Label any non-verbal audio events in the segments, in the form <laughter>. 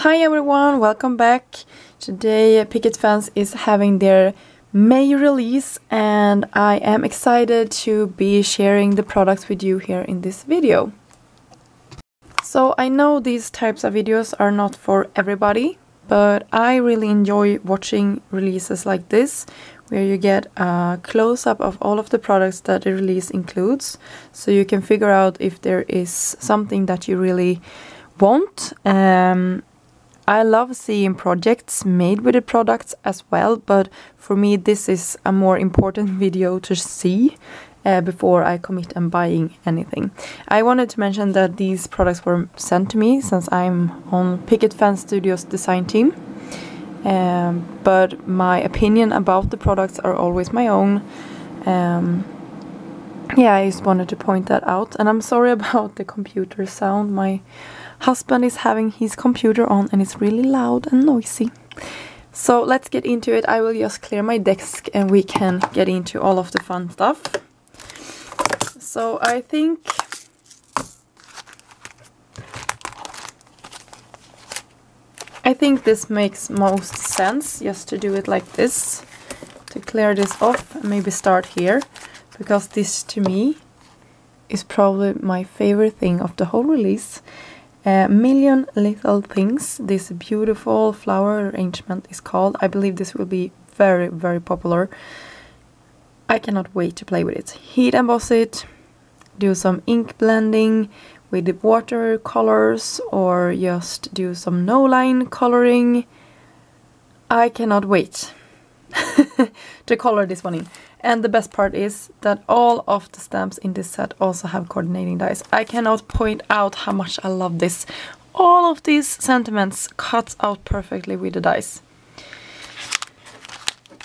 Hi everyone, welcome back. Today Picket Fence is having their May release and I am excited to be sharing the products with you here in this video. So I know these types of videos are not for everybody, but I really enjoy watching releases like this where you get a close-up of all of the products that the release includes so you can figure out if there is something that you really want. Um, I love seeing projects made with the products as well, but for me this is a more important <laughs> video to see uh, before I commit and buying anything. I wanted to mention that these products were sent to me since I'm on Picket Fence Studios design team. Um, but my opinion about the products are always my own. Um, yeah, I just wanted to point that out. And I'm sorry <laughs> about the computer sound. My husband is having his computer on and it's really loud and noisy. So let's get into it. I will just clear my desk and we can get into all of the fun stuff. So I think I think this makes most sense just to do it like this. To clear this off maybe start here. Because this to me is probably my favorite thing of the whole release. A million little things. This beautiful flower arrangement is called. I believe this will be very, very popular. I cannot wait to play with it. Heat emboss it, do some ink blending, with the watercolors or just do some no line coloring. I cannot wait <laughs> to color this one in. And the best part is that all of the stamps in this set also have coordinating dies. I cannot point out how much I love this. All of these sentiments cut out perfectly with the dice.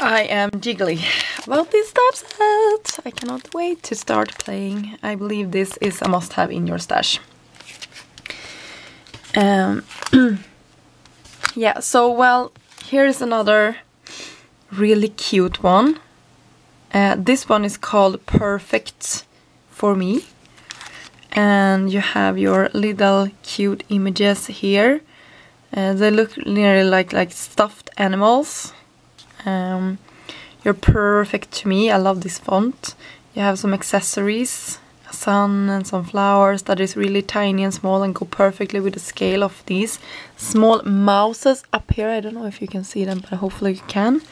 I am jiggly about this stamp set. I cannot wait to start playing. I believe this is a must-have in your stash. Um, <clears throat> yeah, so well, here's another really cute one. Uh, this one is called Perfect for me. And you have your little cute images here. Uh, they look nearly like, like stuffed animals. Um, you're perfect to me. I love this font. You have some accessories, a sun and some flowers that is really tiny and small and go perfectly with the scale of these small mouses up here. I don't know if you can see them, but hopefully you can.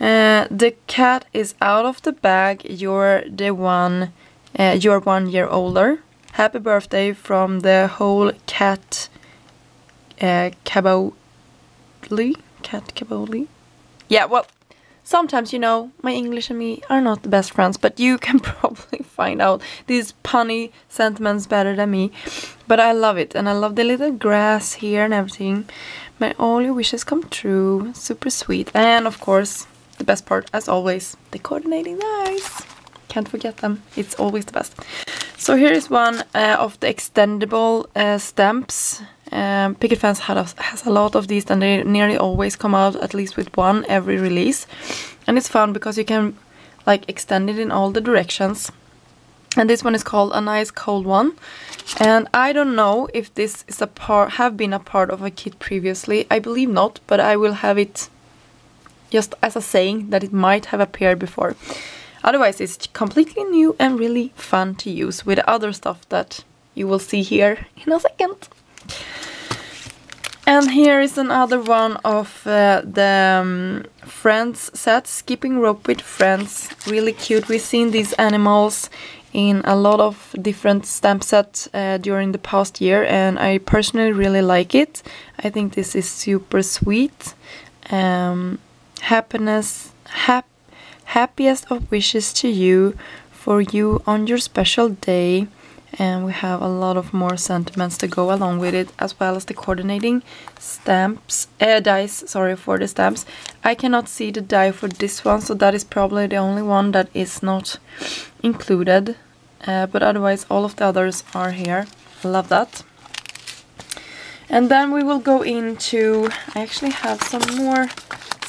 Uh, the cat is out of the bag. You're the one. Uh, you're one year older. Happy birthday from the whole cat. Uh, Caboli. Cat Caboli. Yeah. Well, sometimes, you know, my English and me are not the best friends, but you can <laughs> probably find out these punny sentiments better than me. But I love it, and I love the little grass here and everything. May all your wishes come true. Super sweet. And of course, the best part, as always, the coordinating dies. Can't forget them. It's always the best. So here is one uh, of the extendable uh, stamps. Um, Picket Fence a, has a lot of these and they nearly always come out at least with one every release. And it's fun because you can like extend it in all the directions. And this one is called A Nice Cold One. And I don't know if this is a part have been a part of a kit previously. I believe not, but I will have it just as a saying that it might have appeared before. Otherwise, it's completely new and really fun to use with other stuff that you will see here in a second. And here is another one of uh, the um, Friends set, Skipping Rope with Friends. Really cute. We've seen these animals in a lot of different stamp sets uh, during the past year and I personally really like it. I think this is super sweet. Um, happiness, hap happiest of wishes to you for you on your special day. And we have a lot of more sentiments to go along with it as well as the coordinating stamps uh, dice sorry for the stamps. I cannot see the die for this one so that is probably the only one that is not included. Uh, but otherwise all of the others are here. Love that. And then we will go into I actually have some more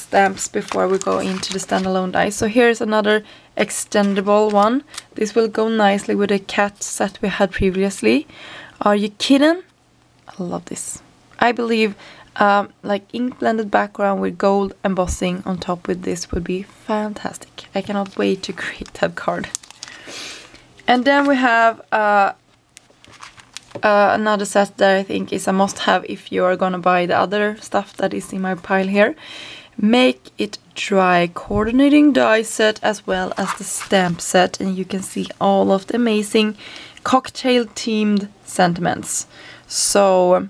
stamps before we go into the standalone dice. So here's another extendable one. This will go nicely with the cat set we had previously. Are you kidding? I love this. I believe um, like ink blended background with gold embossing on top with this would be fantastic. I cannot wait to <laughs> create that card. And then we have uh, uh, another set that I think is a must-have if you are gonna buy the other stuff that is in my pile here. Make it dry coordinating die set as well as the stamp set and you can see all of the amazing cocktail themed sentiments. So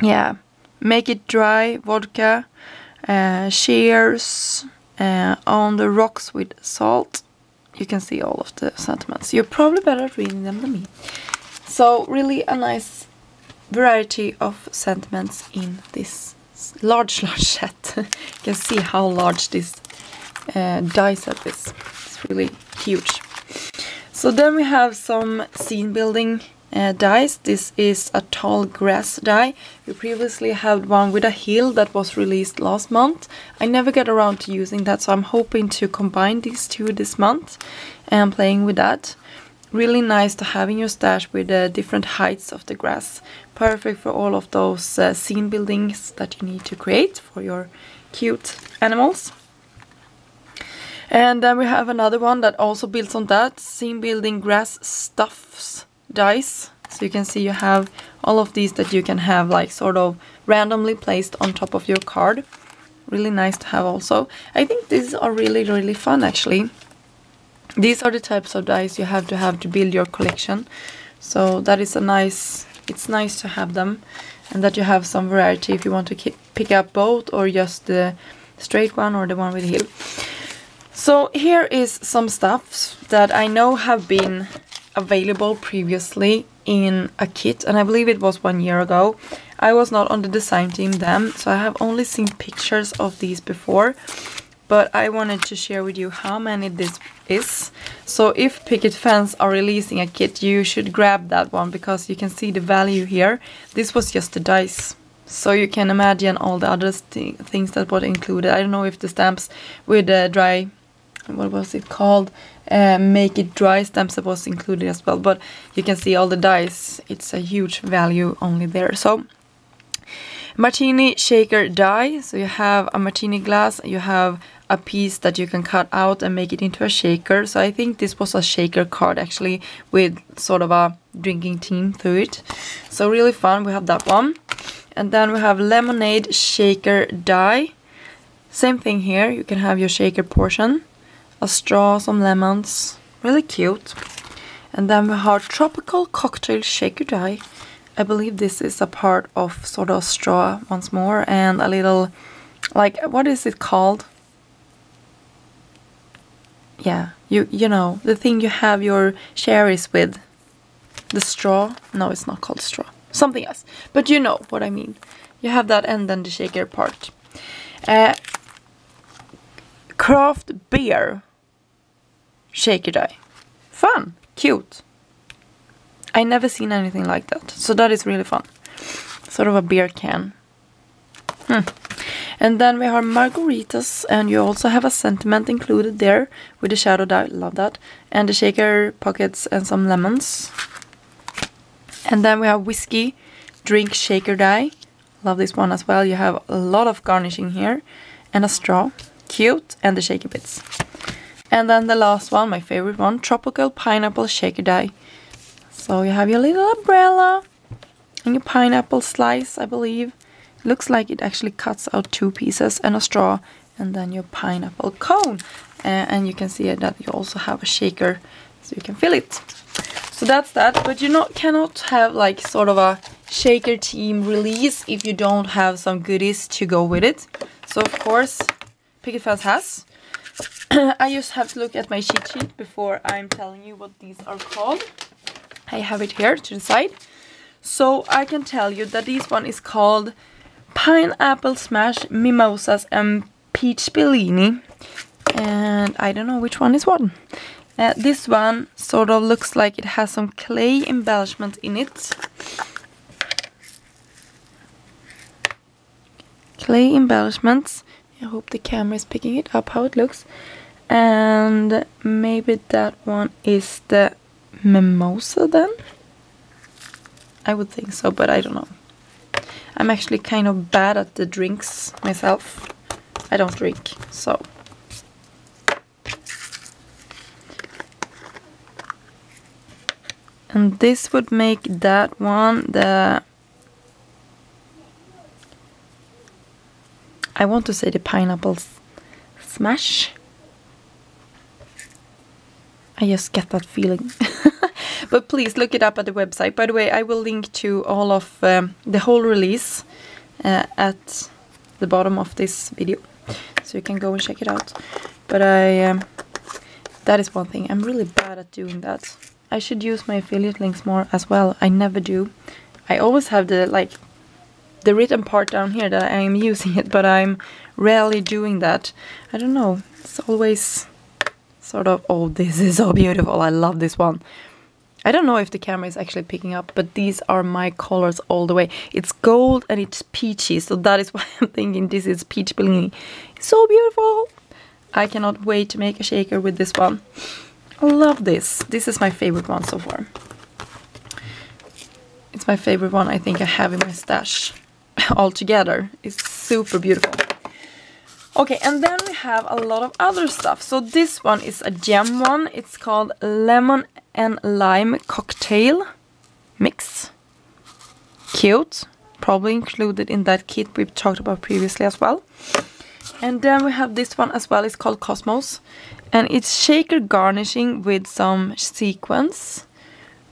yeah, make it dry vodka, uh, shears uh, on the rocks with salt. You can see all of the sentiments. You're probably better at reading them than me. So really a nice variety of sentiments in this large, <laughs> large set. you can see how large this uh, die set is. It's really huge. So then we have some scene building uh, dies. This is a tall grass die. We previously had one with a hill that was released last month. I never get around to using that, so I'm hoping to combine these two this month and playing with that. Really nice to have in your stash with the different heights of the grass. Perfect for all of those uh, scene buildings that you need to create for your cute animals. And then we have another one that also builds on that, scene building grass stuffs dice. So you can see you have all of these that you can have like sort of randomly placed on top of your card. Really nice to have also. I think these are really, really fun actually. These are the types of dice you have to have to build your collection. So that is a nice, it's nice to have them and that you have some variety if you want to pick up both or just the straight one or the one with the heel. So here is some stuff that I know have been available previously in a kit and I believe it was one year ago. I was not on the design team then so I have only seen pictures of these before but I wanted to share with you how many this is. So if Picket Fence are releasing a kit, you should grab that one because you can see the value here. This was just the dice. So you can imagine all the other th things that were included. I don't know if the stamps with the dry, what was it called? Uh, make it dry stamps that was included as well. But you can see all the dice. It's a huge value only there. So martini shaker die. So you have a martini glass, you have a piece that you can cut out and make it into a shaker. So I think this was a shaker card actually with sort of a drinking theme through it. So really fun, we have that one. And then we have lemonade shaker die. Same thing here, you can have your shaker portion. A straw, some lemons, really cute. And then we have tropical cocktail shaker die. I believe this is a part of sort of straw once more and a little like what is it called yeah, you you know, the thing you have your cherries with. The straw? No, it's not called straw. Something else. But you know what I mean. You have that and then the shaker part. Uh, craft beer shaker die. Fun. Cute. I never seen anything like that. So that is really fun. Sort of a beer can. Hmm. And then we have margaritas and you also have a sentiment included there with the shadow die, love that. And the shaker pockets and some lemons. And then we have whiskey drink shaker die. Love this one as well. You have a lot of garnishing here. And a straw. Cute. And the shaker bits. And then the last one, my favorite one, tropical pineapple shaker die. So you have your little umbrella and your pineapple slice, I believe. Looks like it actually cuts out two pieces and a straw and then your pineapple cone. Uh, and you can see that you also have a shaker so you can fill it. So that's that, but you not cannot have like sort of a shaker team release if you don't have some goodies to go with it. So of course, Picket Fence has. <clears throat> I just have to look at my cheat sheet before I'm telling you what these are called. I have it here to the side. So I can tell you that this one is called pineapple smash, mimosas and peach bellini. And I don't know which one is what. Uh, this one sort of looks like it has some clay embellishment in it. Clay embellishments. I hope the camera is picking it up how it looks. And maybe that one is the mimosa then? I would think so, but I don't know. I'm actually kind of bad at the drinks myself. I don't drink, so. And this would make that one the... I want to say the pineapple smash. I just get that feeling. <laughs> but please look it up at the website. By the way, I will link to all of um, the whole release uh, at the bottom of this video. So you can go and check it out. But I, um, that is one thing. I'm really bad at doing that. I should use my affiliate links more as well. I never do. I always have the, like, the written part down here that I am <laughs> using it, but I'm rarely doing that. I don't know. It's always sort of, oh, this is so beautiful. I love this one. I don't know if the camera is actually picking up, but these are my colors all the way. It's gold and it's peachy, so that is <laughs> why I'm thinking this is peach blingy. So beautiful. I cannot wait to make a shaker with this one. I love this. This is my favorite one so far. It's my favorite one I think I have in my stash <laughs> altogether. It's super beautiful. Okay, and then we have a lot of other stuff. So this one is a gem one. It's called Lemon and Lime Cocktail Mix. Cute. Probably included in that kit we've talked about previously as well. And then we have this one as well. It's called Cosmos. And it's shaker garnishing with some sequins.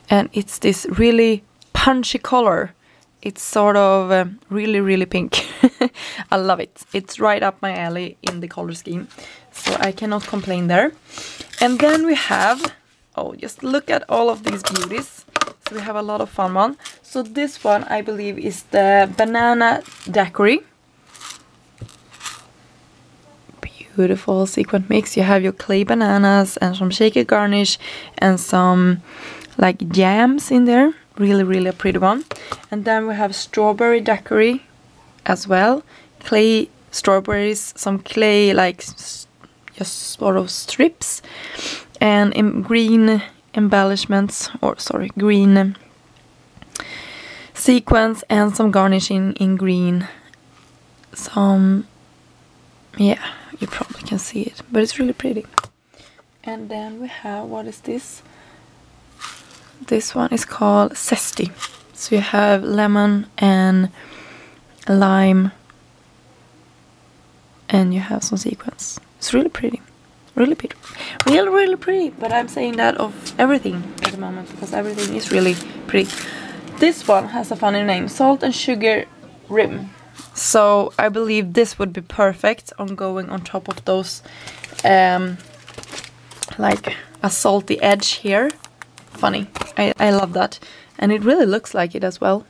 And it's this really punchy color it's sort of uh, really, really pink. <laughs> I love it. It's right up my alley in the color scheme. So I cannot complain there. And then we have, oh, just look at all of these beauties. So we have a lot of fun one. So this one, I believe, is the Banana Daiquiri. Beautiful sequin mix. You have your clay bananas and some shaker garnish and some like jams in there really really a pretty one and then we have strawberry daiquiri as well clay strawberries some clay like just sort of strips and in green embellishments or sorry green sequence and some garnishing in green some yeah you probably can see it but it's really pretty and then we have what is this this one is called Zesty. So you have lemon and lime and you have some sequence. It's really pretty. Really pretty. Really, really pretty. But I'm saying that of everything at the moment because everything is really pretty. This one has a funny name. Salt and Sugar Rim. So I believe this would be perfect on going on top of those um, like a salty edge here funny. I, I love that. And it really looks like it as well.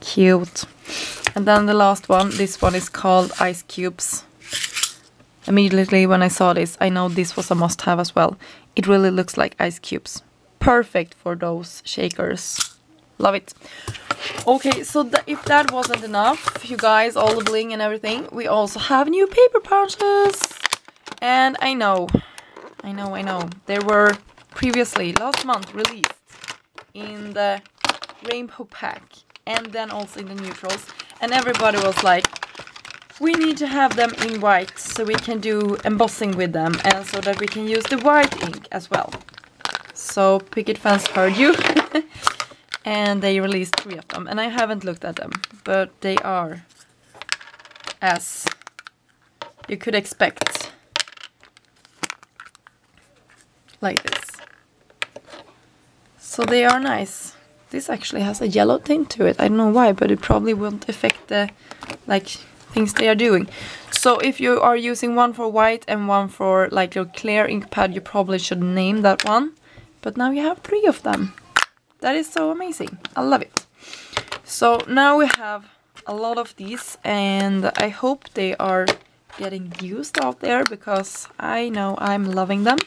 Cute. And then the last one, this one is called Ice Cubes. Immediately when I saw this, I know this was a must-have as well. It really looks like ice cubes. Perfect for those shakers. Love it. Okay, so th if that wasn't enough, you guys, all the bling and everything, we also have new paper pouches. And I know, I know, I know, there were previously last month released in the rainbow pack and then also in the neutrals and everybody was like we need to have them in white so we can do embossing with them and so that we can use the white ink as well. So Picket Fence heard you. <laughs> And they released three of them. And I haven't looked at them but they are as you could expect. Like this. So they are nice. This actually has a yellow tint to it. I don't know why, but it probably won't affect the like things they are doing. So if you are using one for white and one for like your clear ink pad, you probably should name that one. But now you have three of them. That is so amazing. I love it. So now we have a lot of these and I hope they are getting used out there because I know I'm loving them.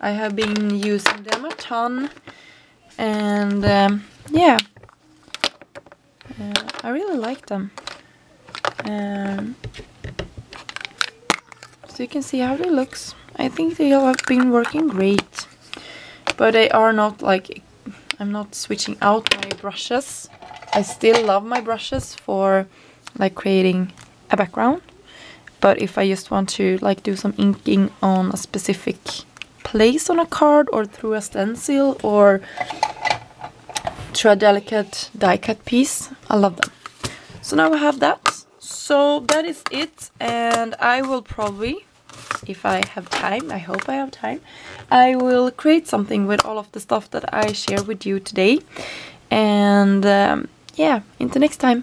I have been using them a ton and um, yeah uh, I really like them um, so you can see how they looks I think they have been working great but they are not like I'm not switching out my brushes I still love my brushes for like creating a background. But if I just want to like do some inking on a specific place on a card or through a stencil or through a delicate die cut piece, I love them. So now I have that. So that is it and I will probably if I have time, I hope I have time, I will create something with all of the stuff that I share with you today. And um, yeah, until next time.